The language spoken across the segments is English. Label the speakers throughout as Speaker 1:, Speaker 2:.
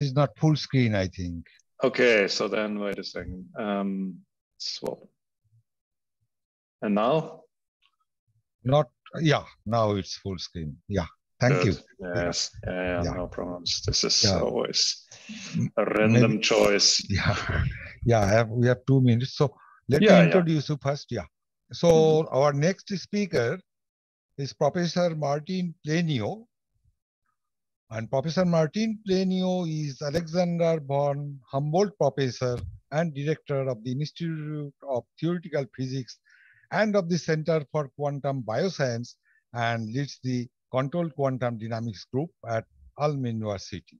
Speaker 1: is not full screen, I think.
Speaker 2: Okay, so then wait a second. Um, swap. And now?
Speaker 1: Not, yeah, now it's full screen. Yeah, thank Good.
Speaker 2: you. Yes, yeah, yeah, no problems. This is yeah. always a random Maybe, choice.
Speaker 1: Yeah, yeah, have, we have two minutes. So let me introduce you first. Yeah. So mm -hmm. our next speaker is Professor Martin Plenio. And Professor Martin Plenio is Alexander von Humboldt Professor and Director of the Institute of Theoretical Physics and of the Center for Quantum Bioscience and leads the Controlled Quantum Dynamics Group at Ulm University.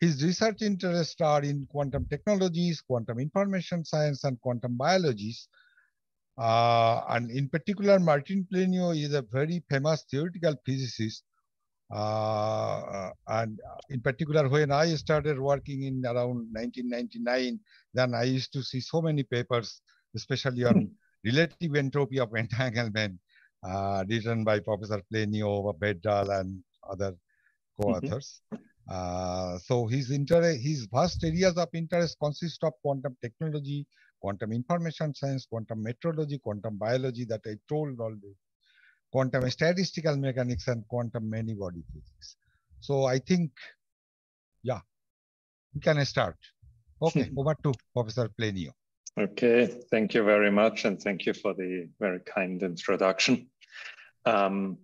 Speaker 1: His research interests are in quantum technologies, quantum information science, and quantum biologies. Uh, and in particular, Martin Plenio is a very famous theoretical physicist uh, and in particular, when I started working in around 1999, then I used to see so many papers, especially on hmm. relative entropy of entanglement, uh, written by Professor Plenio, Vedral, and other co-authors. Mm -hmm. uh, so his his vast areas of interest consist of quantum technology, quantum information science, quantum metrology, quantum biology that I told already, quantum statistical mechanics and quantum many body physics. So I think, yeah, we can start. Okay, over to Professor Plenio.
Speaker 2: Okay, thank you very much. And thank you for the very kind introduction. Um,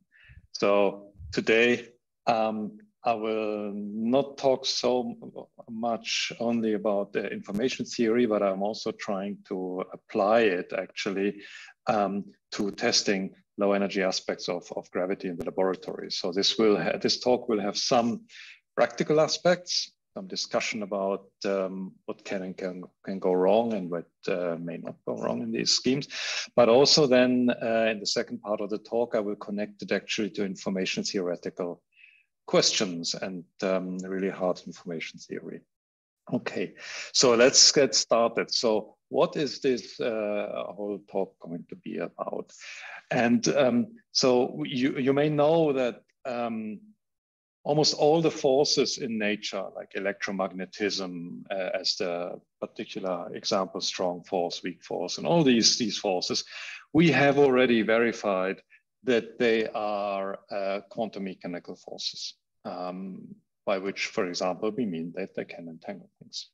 Speaker 2: so today, um, I will not talk so much only about the information theory, but I'm also trying to apply it actually um, to testing low energy aspects of, of gravity in the laboratory. So this will this talk will have some practical aspects, some discussion about um, what can and can, can go wrong and what uh, may not go wrong in these schemes. But also then uh, in the second part of the talk, I will connect it actually to information theoretical questions and um, really hard information theory. Okay, so let's get started. So what is this uh, whole talk going to be about? And um, so you, you may know that um, almost all the forces in nature, like electromagnetism uh, as the particular example, strong force, weak force, and all these, these forces, we have already verified that they are uh, quantum mechanical forces, um, by which, for example, we mean that they can entangle things.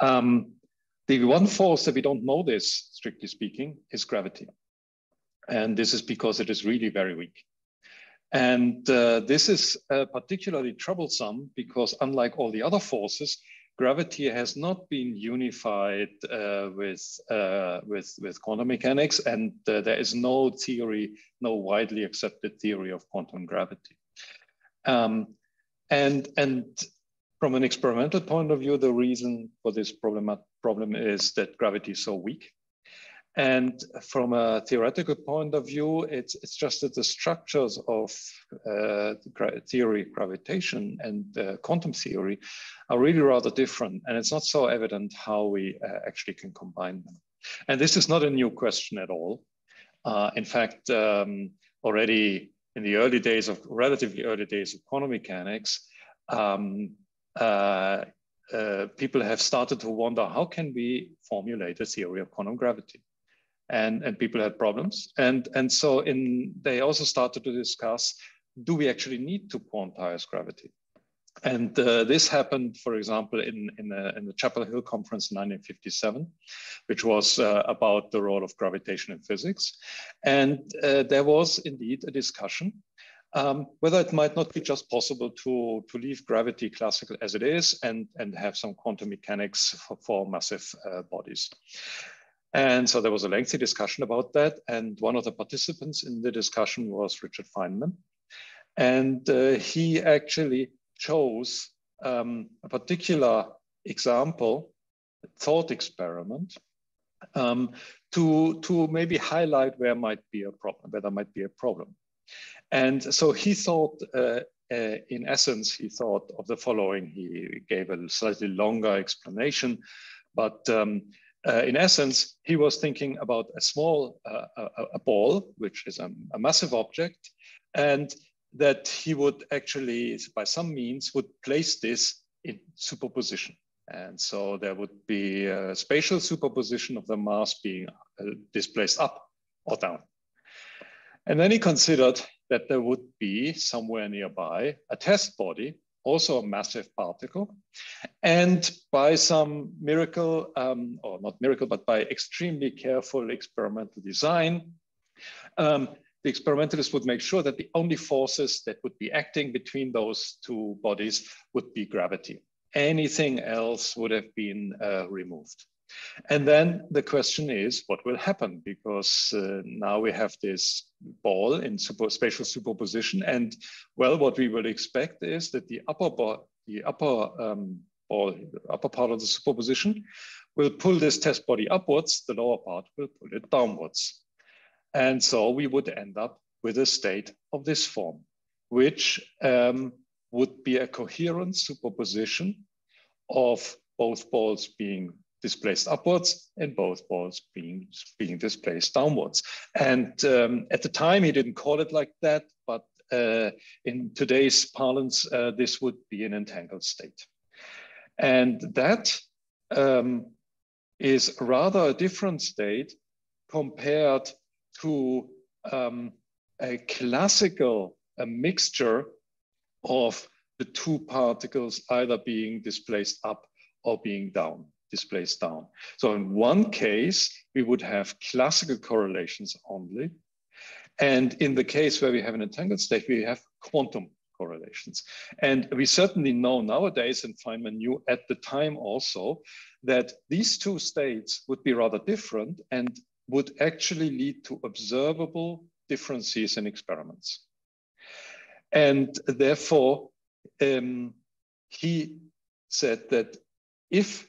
Speaker 2: Um, the one force that we don't know this, strictly speaking, is gravity. And this is because it is really very weak. And uh, this is uh, particularly troublesome because unlike all the other forces, gravity has not been unified uh, with, uh, with, with quantum mechanics and uh, there is no theory, no widely accepted theory of quantum gravity. Um, and, and from an experimental point of view, the reason for this problem, problem is that gravity is so weak and from a theoretical point of view, it's, it's just that the structures of uh, theory, gravitation, and uh, quantum theory are really rather different. And it's not so evident how we uh, actually can combine them. And this is not a new question at all. Uh, in fact, um, already in the early days of, relatively early days of quantum mechanics, um, people have started to wonder how can we formulate a theory of quantum gravity? and, and people had problems. And, and so in, they also started to discuss, do we actually need to quantize gravity? And uh, this happened, for example, in, in, the, in the Chapel Hill Conference in 1957, which was uh, about the role of gravitation in physics. And uh, there was indeed a discussion um, whether it might not be just possible to, to leave gravity classical as it is and, and have some quantum mechanics for, for massive uh, bodies. And so there was a lengthy discussion about that. And one of the participants in the discussion was Richard Feynman. And uh, he actually chose um, a particular example, a thought experiment, um, to, to maybe highlight where might be a problem, where there might be a problem. And so he thought, uh, uh, in essence, he thought of the following. He gave a slightly longer explanation, but um, uh, in essence, he was thinking about a small uh, a, a, ball, which is a, a, massive object, and that he would actually, by some means, would place this in superposition. And so there would be a spatial superposition of the mass being uh, displaced up or down. And then he considered that there would be somewhere nearby a test body, also a massive particle. And by some miracle, um, or not miracle, but by extremely careful experimental design, um, the experimentalists would make sure that the only forces that would be acting between those two bodies would be gravity. Anything else would have been uh, removed. And then the question is, what will happen? Because uh, now we have this ball in super, spatial superposition, and well, what we will expect is that the upper ball, the upper um, ball, the upper part of the superposition, will pull this test body upwards. The lower part will pull it downwards, and so we would end up with a state of this form, which um, would be a coherent superposition of both balls being displaced upwards and both balls being, being displaced downwards. And um, at the time, he didn't call it like that, but uh, in today's parlance, uh, this would be an entangled state. And that um, is rather a different state compared to um, a classical a mixture of the two particles either being displaced up or being down, displaced down. So in one case, we would have classical correlations only. And in the case where we have an entangled state, we have quantum correlations. And we certainly know nowadays, and Feynman knew at the time also, that these two states would be rather different and would actually lead to observable differences in experiments. And therefore, um, he said that if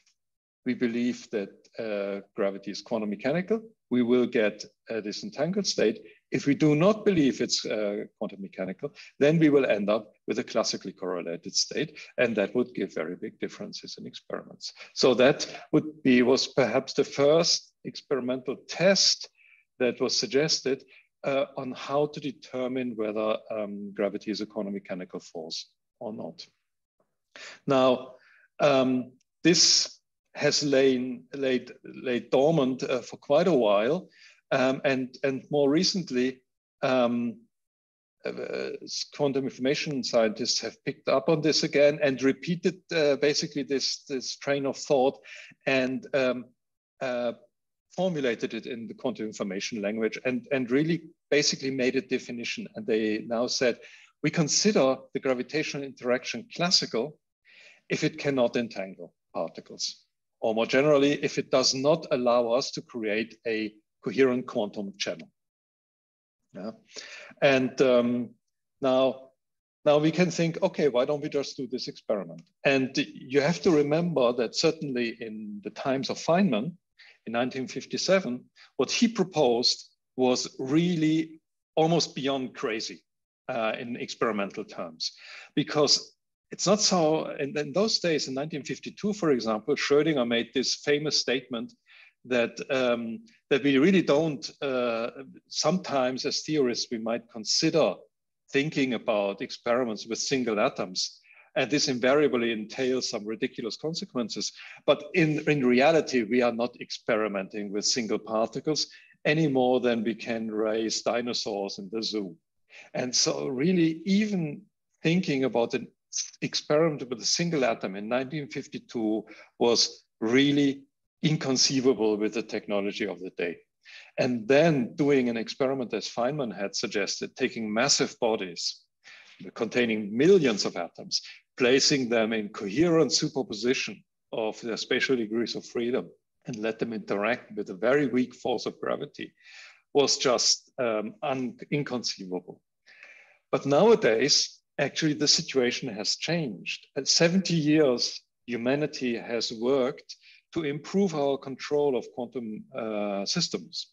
Speaker 2: we believe that uh, gravity is quantum mechanical, we will get a disentangled state. If we do not believe it's uh, quantum mechanical, then we will end up with a classically correlated state, and that would give very big differences in experiments. So that would be was perhaps the first experimental test that was suggested uh, on how to determine whether um, gravity is a quantum mechanical force or not. Now, um, this has lain, laid, laid dormant uh, for quite a while. Um, and, and more recently, um, uh, quantum information scientists have picked up on this again and repeated uh, basically this, this train of thought and um, uh, formulated it in the quantum information language and, and really basically made a definition. And they now said, we consider the gravitational interaction classical if it cannot entangle particles, or more generally, if it does not allow us to create a coherent quantum channel. Yeah. And um, now, now we can think, okay, why don't we just do this experiment? And you have to remember that certainly in the times of Feynman, in 1957, what he proposed was really almost beyond crazy uh, in experimental terms, because it's not so, in, those days, in 1952, for example, Schrödinger made this famous statement that, um, that we really don't, uh, sometimes as theorists, we might consider thinking about experiments with single atoms. And this invariably entails some ridiculous consequences. But in, in reality, we are not experimenting with single particles any more than we can raise dinosaurs in the zoo. And so really even thinking about an experiment with a single atom in 1952 was really inconceivable with the technology of the day. And then doing an experiment as Feynman had suggested, taking massive bodies containing millions of atoms, placing them in coherent superposition of their spatial degrees of freedom and let them interact with a very weak force of gravity was just um, inconceivable. But nowadays, actually the situation has changed. At 70 years, humanity has worked to improve our control of quantum uh, systems.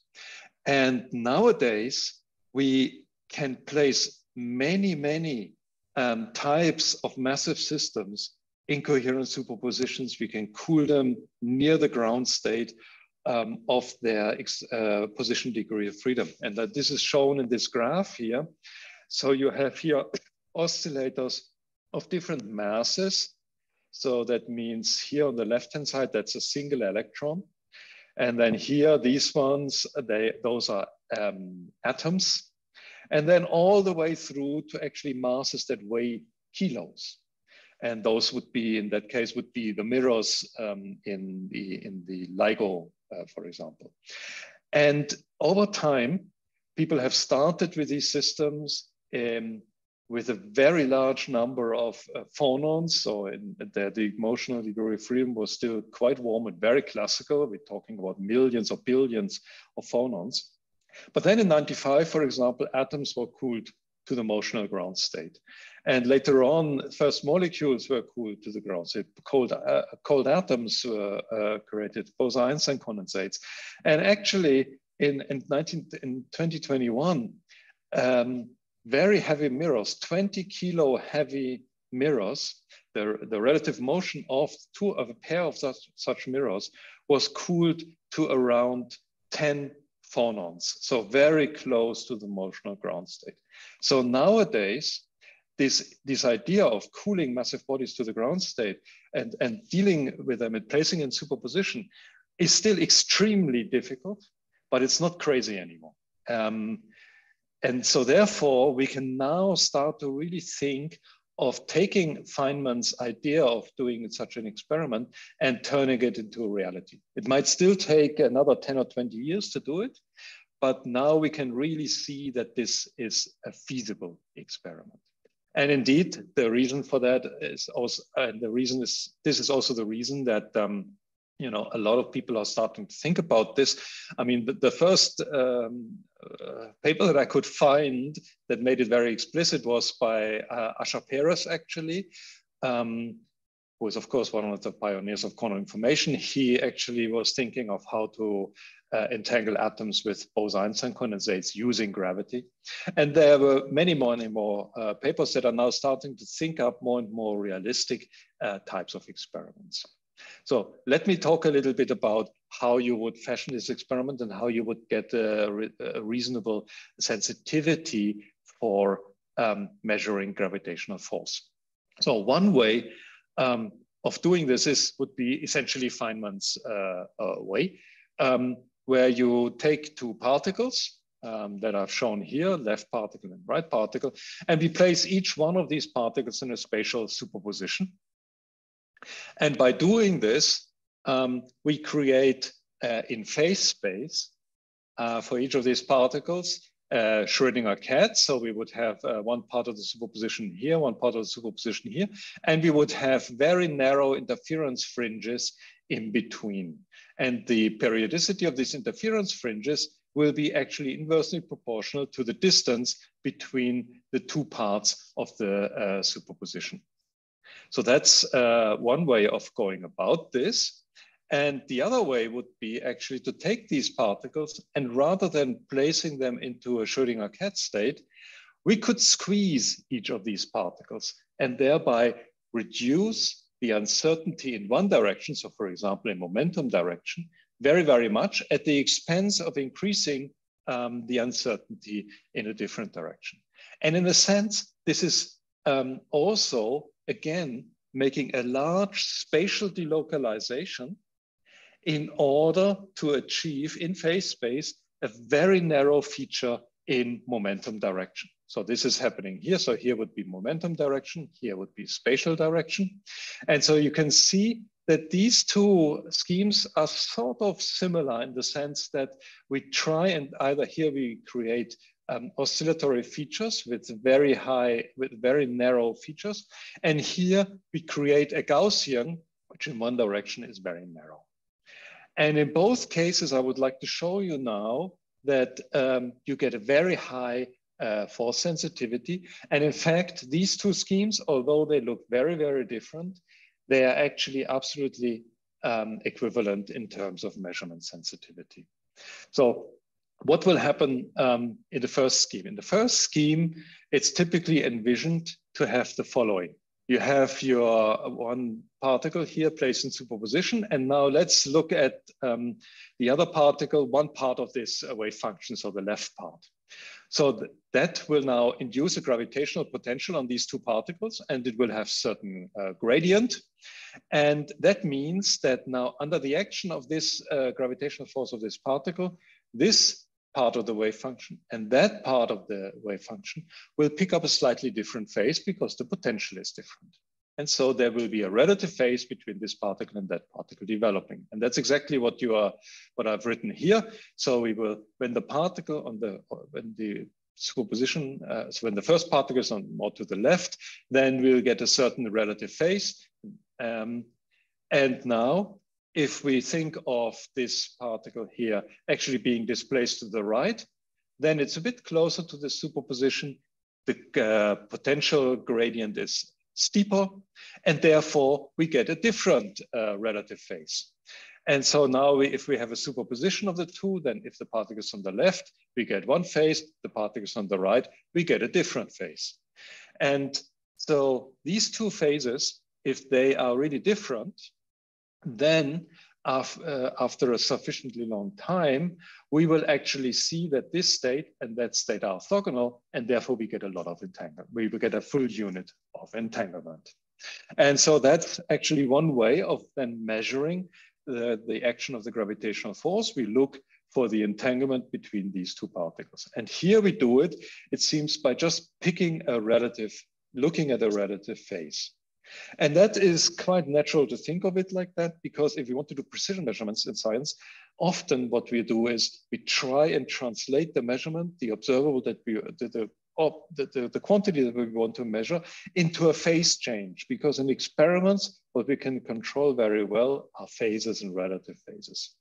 Speaker 2: And nowadays, we can place many, many um, types of massive systems in coherent superpositions. We can cool them near the ground state um, of their uh, position degree of freedom. And that this is shown in this graph here. So you have here oscillators of different masses. So that means here on the left-hand side, that's a single electron. And then here, these ones, they, those are um, atoms. And then all the way through to actually masses that weigh kilos. And those would be, in that case, would be the mirrors um, in, the, in the LIGO, uh, for example. And over time, people have started with these systems um, with a very large number of uh, phonons. So in, the, the motional degree of freedom was still quite warm and very classical. We're talking about millions or billions of phonons. But then in 95, for example, atoms were cooled to the motional ground state. And later on, first molecules were cooled to the ground state. Cold, uh, cold atoms were uh, created, Bose-Einstein condensates. And actually, in, in, 19, in 2021, um, very heavy mirrors, 20 kilo heavy mirrors, the, the relative motion of two of a pair of such, such mirrors was cooled to around 10 phonons, so very close to the motional ground state. So nowadays, this, this idea of cooling massive bodies to the ground state and, and dealing with them and placing in superposition is still extremely difficult, but it's not crazy anymore. Um, and so therefore, we can now start to really think of taking Feynman's idea of doing such an experiment and turning it into a reality. It might still take another 10 or 20 years to do it, but now we can really see that this is a feasible experiment. And indeed, the reason for that is also, and the reason is, this is also the reason that um, you know a lot of people are starting to think about this i mean the, the first um, uh, paper that i could find that made it very explicit was by uh, asher peres actually um, who is of course one of the pioneers of quantum information he actually was thinking of how to uh, entangle atoms with Bose-Einstein condensates using gravity. And there were many more and more uh, papers that are now starting to think up more and more realistic uh, types of experiments. So let me talk a little bit about how you would fashion this experiment and how you would get a, re a reasonable sensitivity for um, measuring gravitational force. So one way um, of doing this is would be essentially Feynman's uh, uh, way, um, where you take two particles um, that are shown here, left particle and right particle, and we place each one of these particles in a spatial superposition. And by doing this, um, we create uh, in phase space uh, for each of these particles uh, Schrodinger cat. So we would have uh, one part of the superposition here, one part of the superposition here, and we would have very narrow interference fringes in between. And the periodicity of these interference fringes will be actually inversely proportional to the distance between the two parts of the uh, superposition. So that's uh, one way of going about this. And the other way would be actually to take these particles and rather than placing them into a Schrodinger cat state, we could squeeze each of these particles and thereby reduce the uncertainty in one direction, so for example, in momentum direction, very, very much at the expense of increasing um, the uncertainty in a different direction. And in a sense, this is um, also again, making a large spatial delocalization in order to achieve in phase space a very narrow feature in momentum direction. So this is happening here. So here would be momentum direction, here would be spatial direction. And so you can see that these two schemes are sort of similar in the sense that we try and either here we create um, oscillatory features with very high, with very narrow features. And here we create a Gaussian, which in one direction is very narrow. And in both cases, I would like to show you now that um, you get a very high uh, force sensitivity. And in fact, these two schemes, although they look very, very different, they are actually absolutely um, equivalent in terms of measurement sensitivity. So what will happen um, in the first scheme? In the first scheme, it's typically envisioned to have the following. You have your one particle here placed in superposition. And now let's look at um, the other particle, one part of this wave function, so the left part. So th that will now induce a gravitational potential on these two particles and it will have certain uh, gradient. And that means that now under the action of this uh, gravitational force of this particle, this part of the wave function and that part of the wave function will pick up a slightly different phase because the potential is different. And so there will be a relative phase between this particle and that particle developing. And that's exactly what you are, what I've written here. So we will, when the particle on the, when the superposition, uh, so when the first particle is on more to the left, then we'll get a certain relative phase. Um, and now, if we think of this particle here actually being displaced to the right, then it's a bit closer to the superposition. The uh, potential gradient is steeper, and therefore we get a different uh, relative phase. And so now we, if we have a superposition of the two, then if the particles on the left, we get one phase, the particles on the right, we get a different phase. And so these two phases, if they are really different, then uh, after a sufficiently long time, we will actually see that this state and that state are orthogonal, and therefore we get a lot of entanglement. We will get a full unit of entanglement. And so that's actually one way of then measuring the, the action of the gravitational force. We look for the entanglement between these two particles. And here we do it, it seems, by just picking a relative, looking at a relative phase. And that is quite natural to think of it like that, because if we want to do precision measurements in science, often what we do is we try and translate the measurement, the observable that we, the, the, the, the, the quantity that we want to measure into a phase change, because in experiments, what we can control very well are phases and relative phases.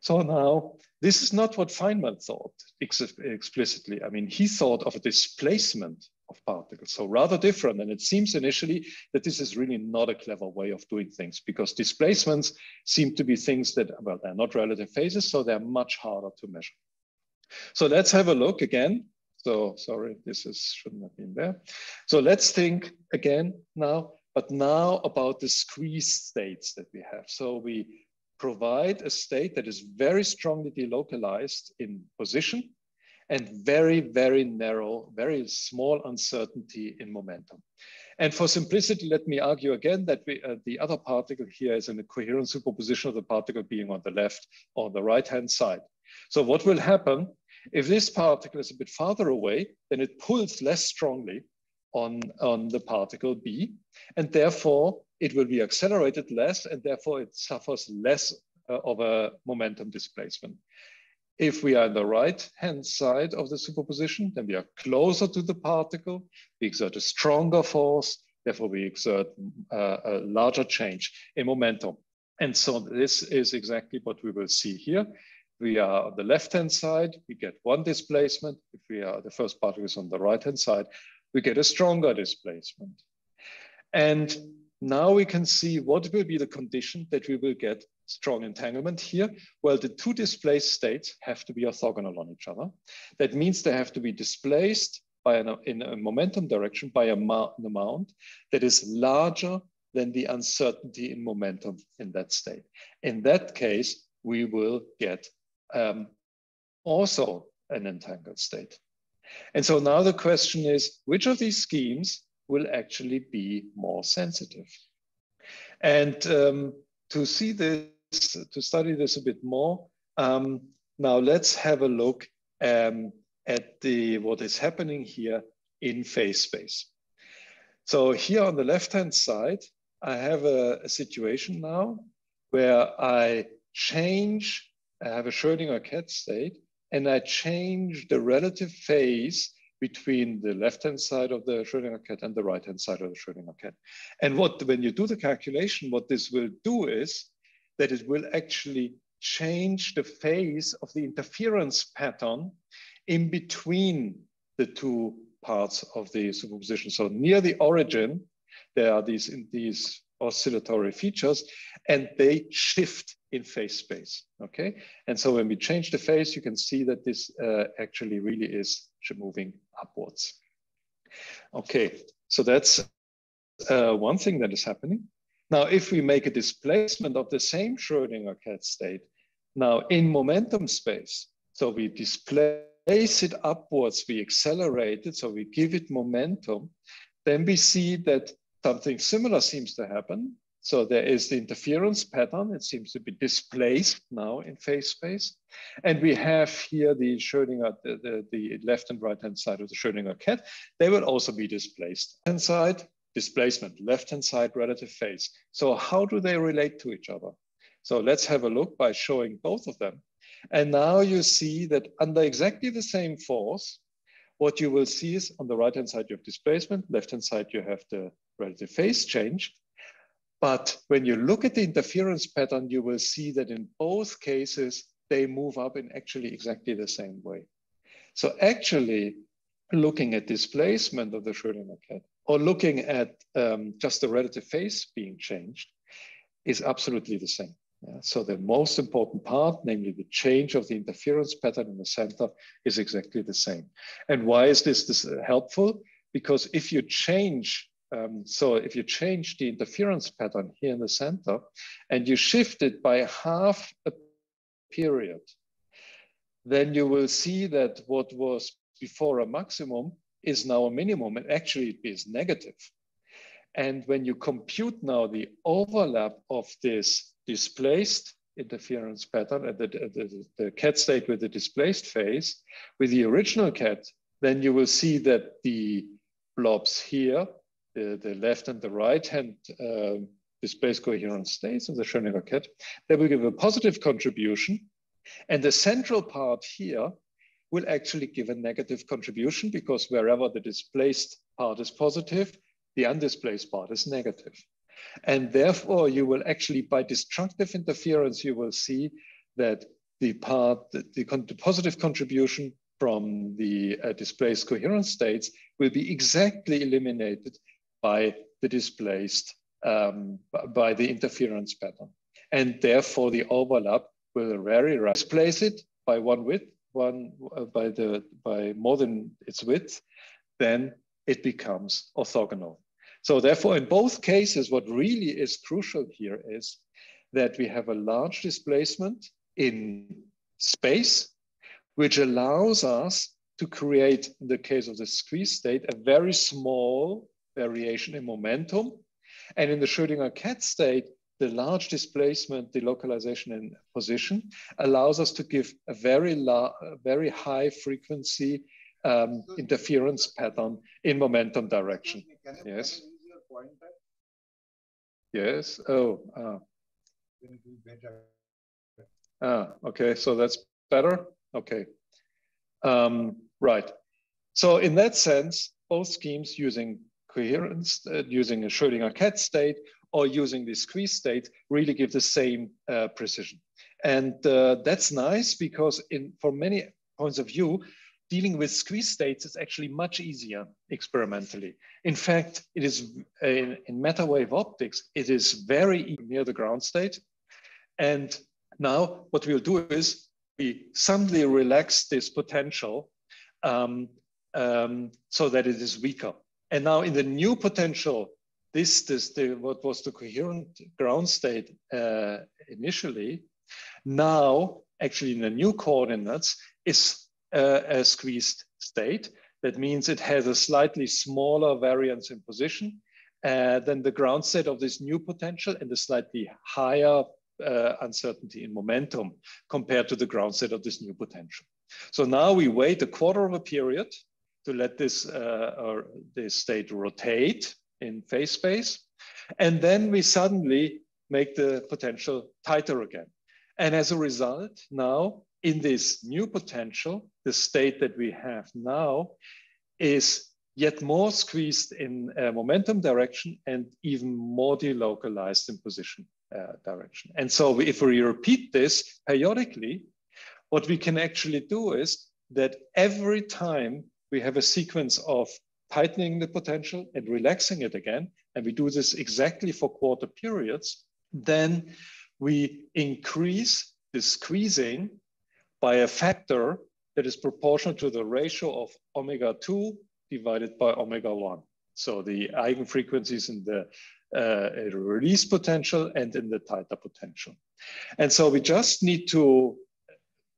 Speaker 2: So now, this is not what Feynman thought ex explicitly. I mean, he thought of a displacement of particles. So rather different. And it seems initially that this is really not a clever way of doing things because displacements seem to be things that, well, they're not relative phases, so they're much harder to measure. So let's have a look again. So sorry, this is shouldn't have been there. So let's think again now, but now about the squeezed states that we have. So we provide a state that is very strongly delocalized in position and very, very narrow, very small uncertainty in momentum. And for simplicity, let me argue again that we, uh, the other particle here is in a coherent superposition of the particle being on the left or the right-hand side. So what will happen if this particle is a bit farther away, then it pulls less strongly on, on the particle B, and therefore it will be accelerated less, and therefore it suffers less uh, of a momentum displacement. If we are on the right-hand side of the superposition, then we are closer to the particle, we exert a stronger force, therefore we exert uh, a larger change in momentum. And so this is exactly what we will see here. We are on the left-hand side, we get one displacement. If we are the first particle is on the right-hand side, we get a stronger displacement. And now we can see what will be the condition that we will get strong entanglement here? Well, the two displaced states have to be orthogonal on each other. That means they have to be displaced by an, in a momentum direction by a an amount that is larger than the uncertainty in momentum in that state. In that case, we will get um, also an entangled state. And so now the question is, which of these schemes will actually be more sensitive? And um, to see this to study this a bit more. Um, now let's have a look um, at the what is happening here in phase space. So here on the left-hand side, I have a, a, situation now where I change, I have a Schrodinger cat state, and I change the relative phase between the left-hand side of the Schrodinger cat and the right-hand side of the Schrodinger cat. And what when you do the calculation, what this will do is that it will actually change the phase of the interference pattern in between the two parts of the superposition. So near the origin, there are these, these oscillatory features and they shift in phase space, okay? And so when we change the phase, you can see that this uh, actually really is moving upwards. Okay, so that's uh, one thing that is happening. Now, if we make a displacement of the same Schrodinger cat state, now in momentum space, so we displace it upwards, we accelerate it, so we give it momentum, then we see that something similar seems to happen. So there is the interference pattern. It seems to be displaced now in phase space. And we have here the Schrodinger, the, the, the left and right hand side of the Schrodinger cat. They will also be displaced. Hand side, displacement, left hand side, relative phase. So how do they relate to each other? So let's have a look by showing both of them. And now you see that under exactly the same force, what you will see is on the right-hand side, you have displacement, left-hand side, you have the relative phase change. But when you look at the interference pattern, you will see that in both cases, they move up in actually exactly the same way. So actually, looking at displacement of the Schrodinger cat or looking at um, just the relative phase being changed is absolutely the same. Yeah, so the most important part, namely the change of the interference pattern in the center is exactly the same. And why is this, this helpful? Because if you change, um, so if you change the interference pattern here in the center and you shift it by half a period, then you will see that what was before a maximum is now a minimum and actually it is negative. And when you compute now the overlap of this displaced interference pattern and the, the, the, cat state with the displaced phase with the original cat, then you will see that the blobs here, the, the left and the right hand uh, displaced coherent states of the Schrodinger cat, they will give a positive contribution. And the central part here will actually give a negative contribution because wherever the displaced part is positive, the undisplaced part is negative. And therefore, you will actually, by destructive interference, you will see that the part, the, the, positive contribution from the uh, displaced coherent states will be exactly eliminated by the displaced, um, by the interference pattern. And therefore, the overlap will very displace it by one width, one uh, by the by more than its width, then it becomes orthogonal. So therefore, in both cases, what really is crucial here is that we have a large displacement in space, which allows us to create, in the case of the squeeze state, a very small variation in momentum. And in the Schrodinger cat state, the large displacement, the localization in position allows us to give a very, very high frequency um, interference pattern in momentum direction. Yes? Yes. Oh. Uh. Ah, okay. So that's better. Okay. Um, right. So in that sense, both schemes using coherence, uh, using a Schrodinger cat state or using the squeeze state really give the same uh, precision. And uh, that's nice because in for many points of view, dealing with squeeze states is actually much easier experimentally. In fact, it is in, in matter wave optics, it is very near the ground state. And now what we'll do is we suddenly relax this potential um, um, so that it is weaker. And now in the new potential, this, this the, what was the coherent ground state uh, initially, now actually in the new coordinates is a squeezed state. That means it has a slightly smaller variance in position uh, than the ground state of this new potential and a slightly higher uh, uncertainty in momentum compared to the ground state of this new potential. So now we wait a quarter of a period to let this, uh, this state rotate in phase space. And then we suddenly make the potential tighter again. And as a result, now in this new potential, the state that we have now is yet more squeezed in uh, momentum direction and even more delocalized in position uh, direction. And so if we repeat this periodically, what we can actually do is that every time we have a sequence of tightening the potential and relaxing it again, and we do this exactly for quarter periods, then we increase the squeezing by a factor that is proportional to the ratio of omega 2 divided by omega 1. So the eigenfrequencies in the uh, release potential and in the tighter potential. And so we just need to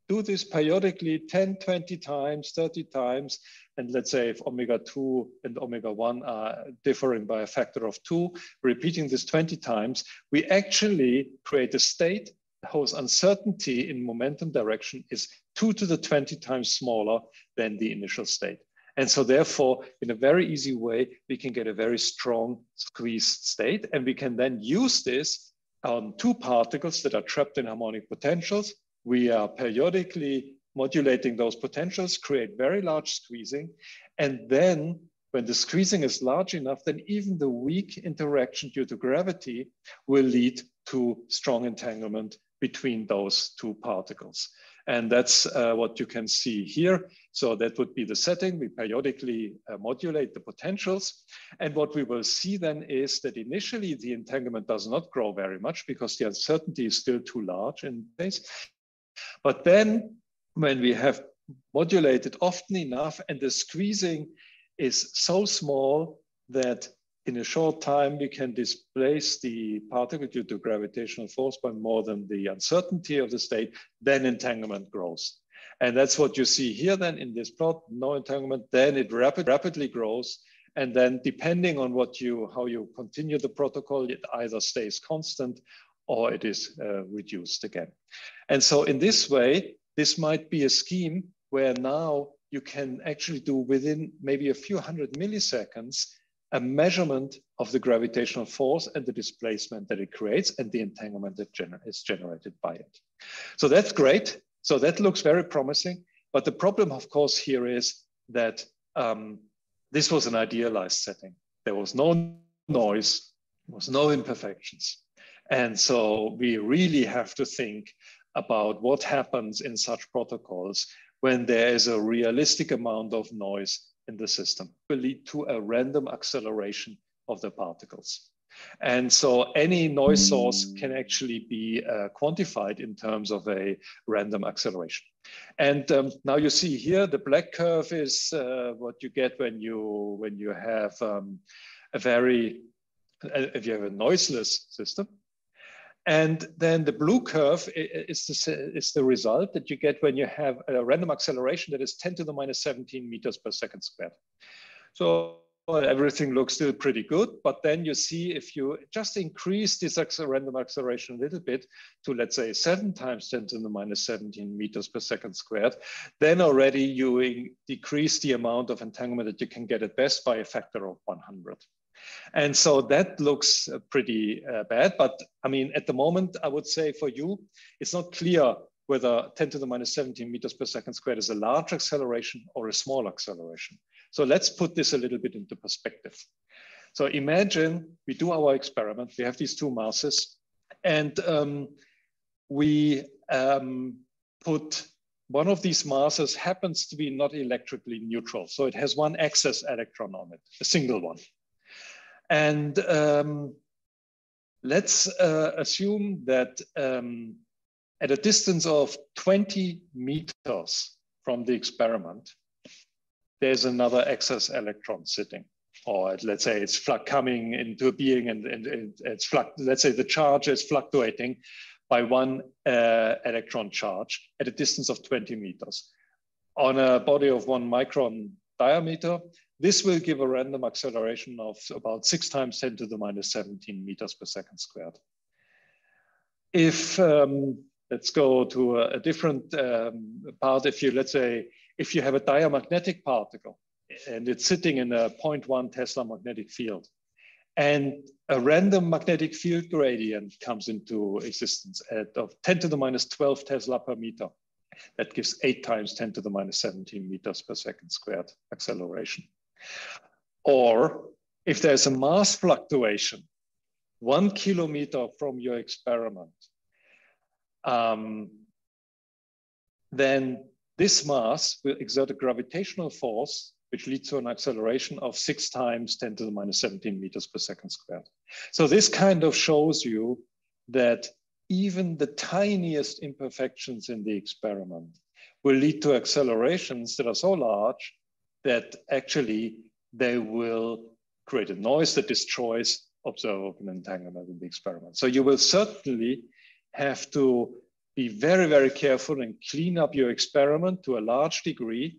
Speaker 2: do this periodically 10, 20 times, 30 times, and let's say if omega 2 and omega 1 are differing by a factor of 2, repeating this 20 times, we actually create a state whose uncertainty in momentum direction is 2 to the 20 times smaller than the initial state. And so therefore, in a very easy way, we can get a very strong squeezed state. And we can then use this on two particles that are trapped in harmonic potentials. We are periodically modulating those potentials, create very large squeezing. And then when the squeezing is large enough, then even the weak interaction due to gravity will lead to strong entanglement between those two particles. And that's uh, what you can see here. So that would be the setting. We periodically uh, modulate the potentials. And what we will see then is that initially the entanglement does not grow very much because the uncertainty is still too large in space. But then when we have modulated often enough and the squeezing is so small that in a short time, we can displace the particle due to gravitational force by more than the uncertainty of the state, then entanglement grows. And that's what you see here then in this plot, no entanglement, then it rapid, rapidly grows. And then depending on what you, how you continue the protocol, it either stays constant or it is uh, reduced again. And so in this way, this might be a scheme where now you can actually do within maybe a few hundred milliseconds a measurement of the gravitational force and the displacement that it creates and the entanglement that gener is generated by it. So that's great. So that looks very promising. But the problem, of course, here is that um, this was an idealized setting. There was no noise, there was no imperfections. And so we really have to think about what happens in such protocols when there is a realistic amount of noise in the system will lead to a random acceleration of the particles. And so any noise source can actually be uh, quantified in terms of a random acceleration. And um, now you see here, the black curve is uh, what you get when you, when you have um, a very, uh, if you have a noiseless system. And then the blue curve is the, is the result that you get when you have a random acceleration that is 10 to the minus 17 meters per second squared. So well, everything looks still pretty good, but then you see if you just increase this random acceleration a little bit to let's say seven times 10 to the minus 17 meters per second squared, then already you decrease the amount of entanglement that you can get at best by a factor of 100. And so that looks uh, pretty uh, bad. But I mean, at the moment, I would say for you, it's not clear whether 10 to the minus 17 meters per second squared is a large acceleration or a small acceleration. So let's put this a little bit into perspective. So imagine we do our experiment. We have these two masses and um, we um, put one of these masses happens to be not electrically neutral. So it has one excess electron on it, a single one. And um, let's uh, assume that um, at a distance of 20 meters from the experiment, there's another excess electron sitting. Or let's say it's coming into being and, and it's let's say the charge is fluctuating by one uh, electron charge at a distance of 20 meters. On a body of one micron diameter, this will give a random acceleration of about six times 10 to the minus 17 meters per second squared. If, um, let's go to a, a different um, part, if you, let's say, if you have a diamagnetic particle and it's sitting in a 0.1 Tesla magnetic field, and a random magnetic field gradient comes into existence at of 10 to the minus 12 Tesla per meter. That gives eight times 10 to the minus 17 meters per second squared acceleration. Or if there's a mass fluctuation, one kilometer from your experiment, um, then this mass will exert a gravitational force which leads to an acceleration of six times 10 to the minus 17 meters per second squared. So this kind of shows you that even the tiniest imperfections in the experiment will lead to accelerations that are so large that actually they will create a noise that destroys observable entanglement in the experiment. So you will certainly have to be very, very careful and clean up your experiment to a large degree.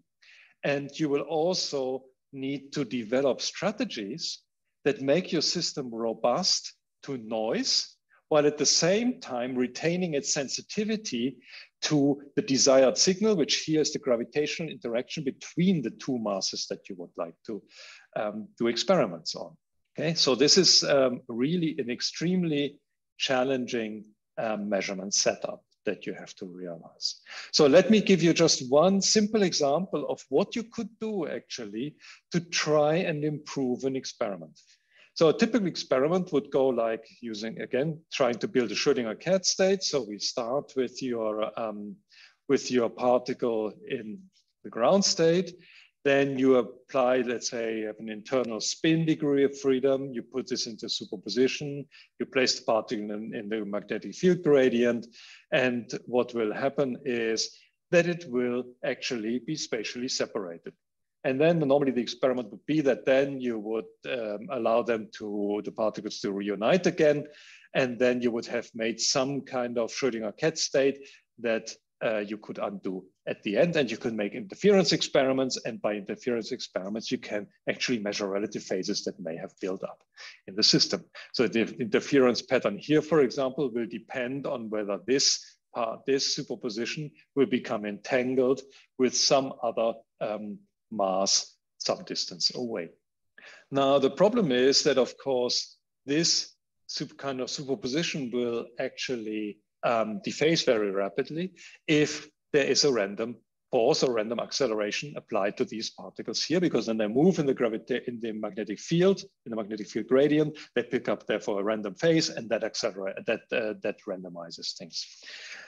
Speaker 2: And you will also need to develop strategies that make your system robust to noise, while at the same time retaining its sensitivity to the desired signal, which here is the gravitational interaction between the two masses that you would like to um, do experiments on. Okay, so this is um, really an extremely challenging um, measurement setup that you have to realize. So let me give you just one simple example of what you could do actually to try and improve an experiment. So a typical experiment would go like using, again, trying to build a Schrodinger cat state. So we start with your, um, with your particle in the ground state. Then you apply, let's say, you have an internal spin degree of freedom. You put this into superposition. You place the particle in, in the magnetic field gradient. And what will happen is that it will actually be spatially separated. And then normally the experiment would be that then you would um, allow them to, the particles to reunite again. And then you would have made some kind of Schrodinger cat state that uh, you could undo at the end and you can make interference experiments and by interference experiments you can actually measure relative phases that may have built up in the system so the interference pattern here for example will depend on whether this part this superposition will become entangled with some other um, mass some distance away. Now, the problem is that, of course, this kind of superposition will actually um, dephase very rapidly if there is a random force or random acceleration applied to these particles here, because then they move in the in the magnetic field, in the magnetic field gradient, they pick up therefore a random phase, and that accelerate that uh, that randomizes things.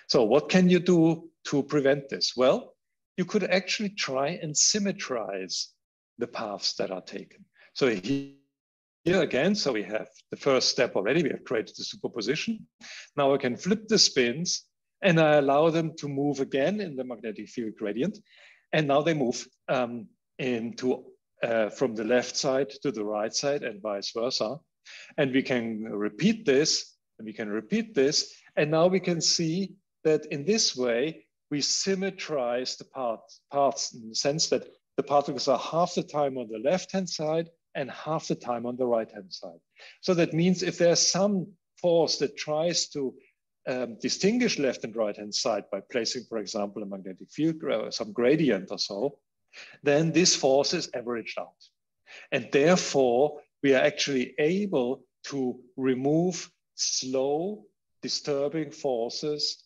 Speaker 2: So, what can you do to prevent this? Well, you could actually try and symmetrize the paths that are taken. So here again, so we have the first step already, we have created the superposition. Now I can flip the spins and I allow them to move again in the magnetic field gradient. And now they move um, into uh, from the left side to the right side and vice versa. And we can repeat this and we can repeat this. And now we can see that in this way, we symmetrize the paths, paths in the sense that the particles are half the time on the left-hand side and half the time on the right-hand side. So that means if there's some force that tries to um, distinguish left and right-hand side by placing, for example, a magnetic field, uh, some gradient or so, then this force is averaged out. And therefore, we are actually able to remove slow, disturbing forces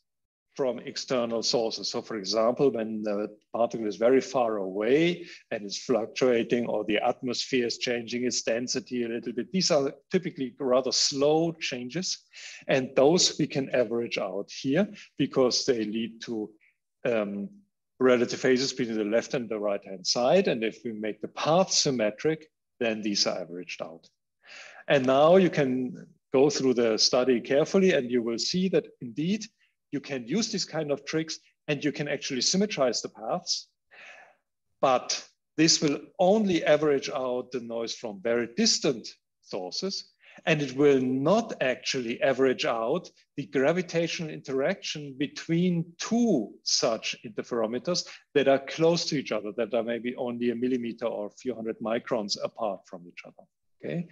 Speaker 2: from external sources. So for example, when the particle is very far away and is fluctuating or the atmosphere is changing its density a little bit, these are typically rather slow changes. And those we can average out here because they lead to um, relative phases between the left and the right hand side. And if we make the path symmetric, then these are averaged out. And now you can go through the study carefully and you will see that indeed you can use these kind of tricks and you can actually symmetrize the paths. But this will only average out the noise from very distant sources and it will not actually average out the gravitational interaction between two such interferometers that are close to each other, that are maybe only a millimeter or a few hundred microns apart from each other. Okay,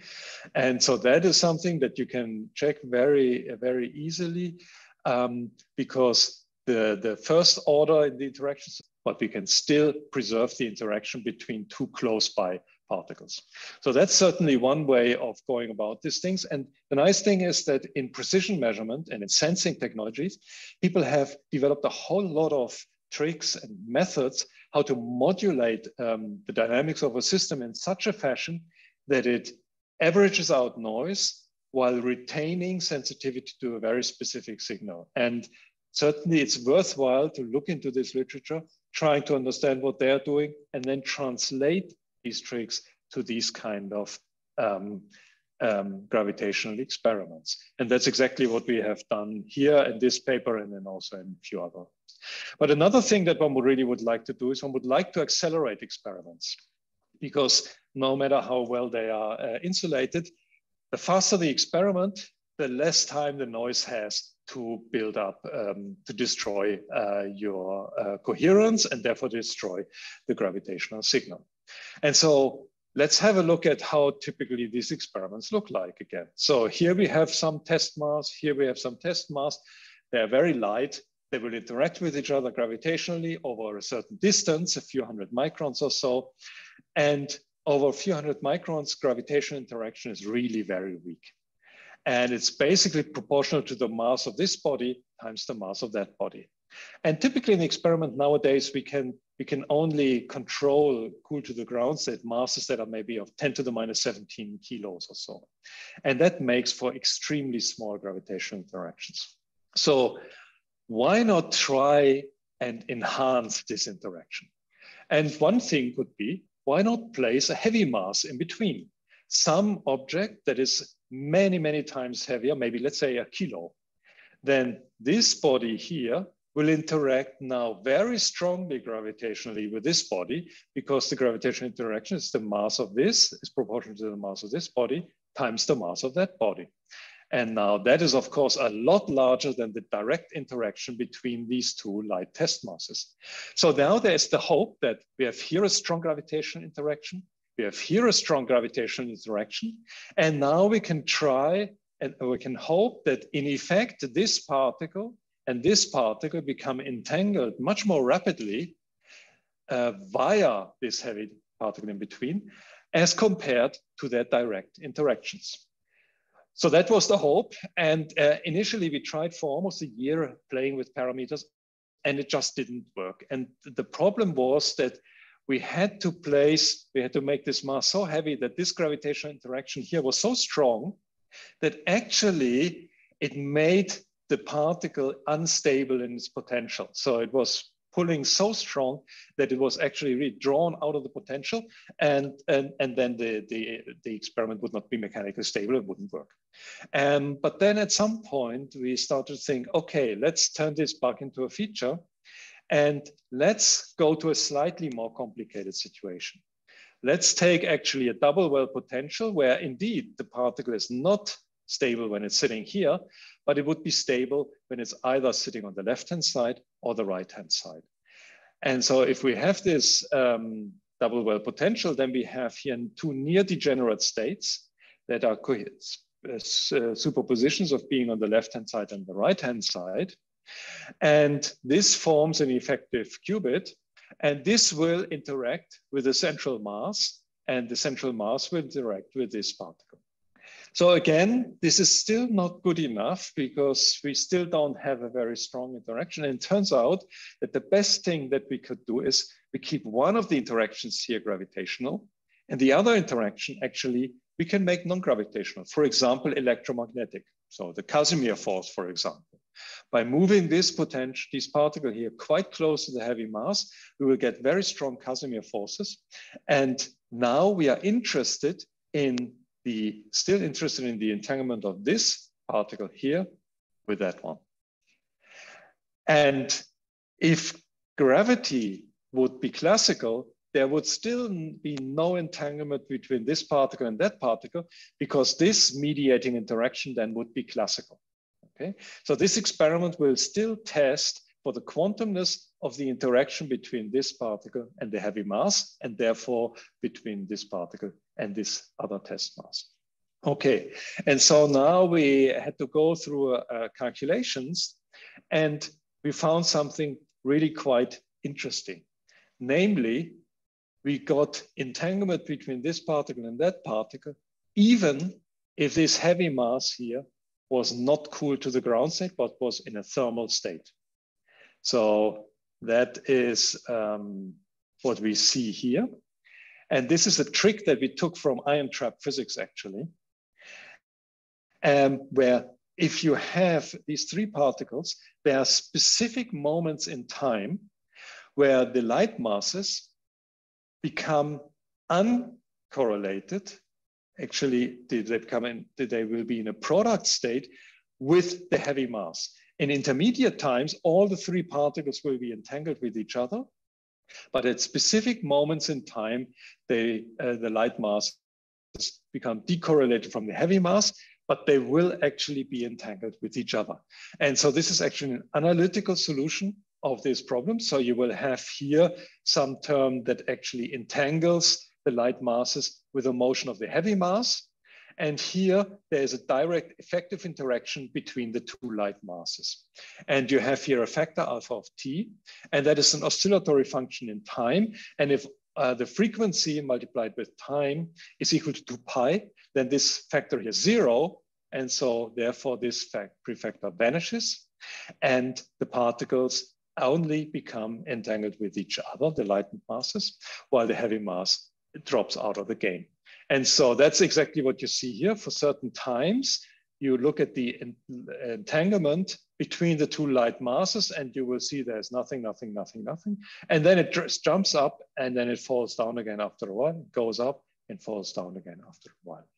Speaker 2: and so that is something that you can check very, very easily um, because the, the first order in the interactions, but we can still preserve the interaction between two close by particles. So that's certainly one way of going about these things. And the nice thing is that in precision measurement and in sensing technologies, people have developed a whole lot of tricks and methods how to modulate um, the dynamics of a system in such a fashion that it averages out noise while retaining sensitivity to a very specific signal. And certainly it's worthwhile to look into this literature, trying to understand what they're doing, and then translate these tricks to these kind of um, um, gravitational experiments. And that's exactly what we have done here in this paper and then also in a few other. But another thing that one would really would like to do is one would like to accelerate experiments because no matter how well they are uh, insulated, the faster the experiment, the less time the noise has to build up, um, to destroy uh, your uh, coherence and therefore destroy the gravitational signal. And so let's have a look at how typically these experiments look like again. So here we have some test mass, here we have some test mass. They're very light. They will interact with each other gravitationally over a certain distance, a few hundred microns or so. And over a few hundred microns, gravitational interaction is really very weak. And it's basically proportional to the mass of this body times the mass of that body. And typically in the experiment nowadays, we can, we can only control cool to the ground state masses that are maybe of 10 to the minus 17 kilos or so. And that makes for extremely small gravitational interactions. So why not try and enhance this interaction? And one thing could be, why not place a heavy mass in between? Some object that is many, many times heavier, maybe let's say a kilo, then this body here will interact now very strongly gravitationally with this body because the gravitational interaction is the mass of this is proportional to the mass of this body times the mass of that body. And now that is of course a lot larger than the direct interaction between these two light test masses. So now there's the hope that we have here a strong gravitational interaction we have here a strong gravitational interaction. And now we can try and we can hope that in effect, this particle and this particle become entangled much more rapidly uh, via this heavy particle in between as compared to their direct interactions. So that was the hope. And uh, initially we tried for almost a year playing with parameters and it just didn't work. And the problem was that we had to place, we had to make this mass so heavy that this gravitational interaction here was so strong that actually it made the particle unstable in its potential. So it was pulling so strong that it was actually really drawn out of the potential and, and, and then the, the, the experiment would not be mechanically stable, it wouldn't work. Um, but then at some point we started to think, okay, let's turn this back into a feature and let's go to a slightly more complicated situation. Let's take actually a double well potential where indeed the particle is not stable when it's sitting here, but it would be stable when it's either sitting on the left-hand side or the right-hand side. And so if we have this um, double well potential, then we have here two near degenerate states that are uh, superpositions of being on the left-hand side and the right-hand side. And this forms an effective qubit. And this will interact with the central mass and the central mass will interact with this particle. So again, this is still not good enough because we still don't have a very strong interaction. And it turns out that the best thing that we could do is we keep one of the interactions here gravitational and the other interaction actually we can make non-gravitational, for example, electromagnetic. So the Casimir force, for example. By moving this potential, this particle here quite close to the heavy mass, we will get very strong Casimir forces. And now we are interested in the, still interested in the entanglement of this particle here with that one. And if gravity would be classical, there would still be no entanglement between this particle and that particle because this mediating interaction then would be classical. Okay, so this experiment will still test for the quantumness of the interaction between this particle and the heavy mass, and therefore between this particle and this other test mass. Okay, and so now we had to go through uh, calculations and we found something really quite interesting. Namely, we got entanglement between this particle and that particle, even if this heavy mass here was not cooled to the ground state, but was in a thermal state. So that is um, what we see here. And this is a trick that we took from ion trap physics, actually, um, where if you have these three particles, there are specific moments in time where the light masses become uncorrelated actually they come in, they will be in a product state with the heavy mass. In intermediate times, all the three particles will be entangled with each other, but at specific moments in time, they, uh, the light mass become decorrelated from the heavy mass, but they will actually be entangled with each other. And so this is actually an analytical solution of this problem. So you will have here some term that actually entangles the light masses with a motion of the heavy mass. And here there is a direct effective interaction between the two light masses. And you have here a factor alpha of t, and that is an oscillatory function in time. And if uh, the frequency multiplied with time is equal to 2 pi, then this factor here is zero. And so therefore this fact, prefactor vanishes and the particles only become entangled with each other, the light masses, while the heavy mass drops out of the game. And so that's exactly what you see here. For certain times, you look at the entanglement between the two light masses and you will see there's nothing, nothing, nothing, nothing. And then it jumps up and then it falls down again after a while, it goes up and falls down again after a while.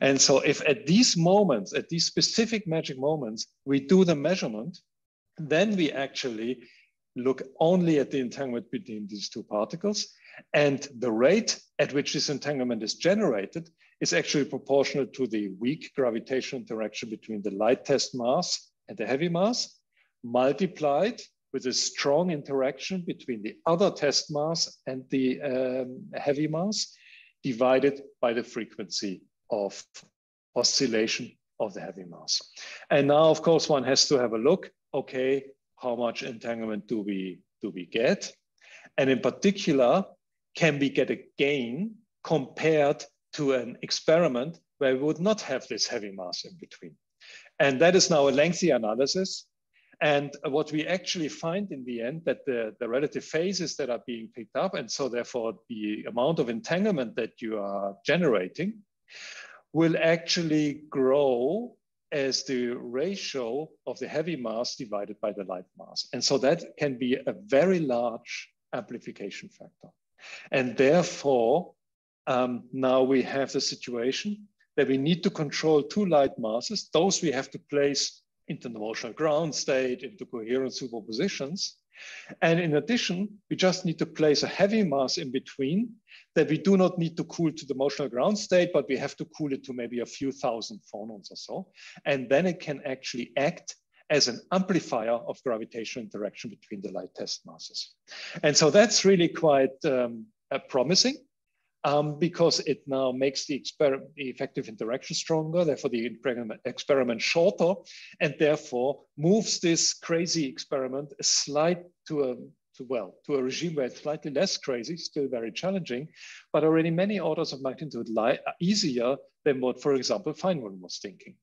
Speaker 2: And so if at these moments, at these specific magic moments, we do the measurement, then we actually look only at the entanglement between these two particles. And the rate at which this entanglement is generated is actually proportional to the weak gravitational interaction between the light test mass and the heavy mass, multiplied with a strong interaction between the other test mass and the um, heavy mass, divided by the frequency of oscillation of the heavy mass. And now, of course, one has to have a look, okay, how much entanglement do we, do we get? And in particular, can we get a gain compared to an experiment where we would not have this heavy mass in between? And that is now a lengthy analysis. And what we actually find in the end that the, the relative phases that are being picked up, and so therefore the amount of entanglement that you are generating will actually grow as the ratio of the heavy mass divided by the light mass. And so that can be a very large amplification factor. And therefore, um, now we have the situation that we need to control two light masses. Those we have to place into the motional ground state, into coherent superpositions. And in addition, we just need to place a heavy mass in between that we do not need to cool to the motional ground state, but we have to cool it to maybe a few thousand phonons or so. And then it can actually act as an amplifier of gravitational interaction between the light test masses. And so that's really quite um, uh, promising um, because it now makes the, the, effective interaction stronger, therefore the experiment shorter, and therefore moves this crazy experiment a slight to a to well to a regime where it's slightly less crazy, still very challenging, but already many orders of magnitude easier than what, for example, Feynman was thinking.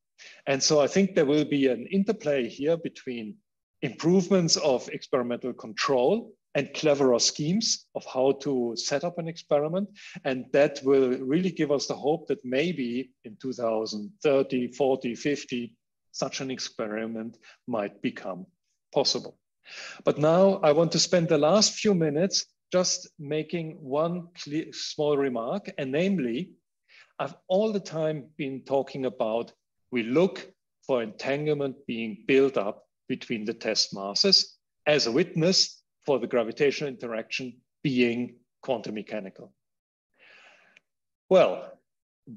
Speaker 2: And so I think there will be an interplay here between improvements of experimental control and cleverer schemes of how to set up an experiment. And that will really give us the hope that maybe in 2030, 40, 50, such an experiment might become possible. But now I want to spend the last few minutes just making one small remark, and namely, I've all the time been talking about we look for entanglement being built up between the test masses as a witness for the gravitational interaction being quantum mechanical. Well,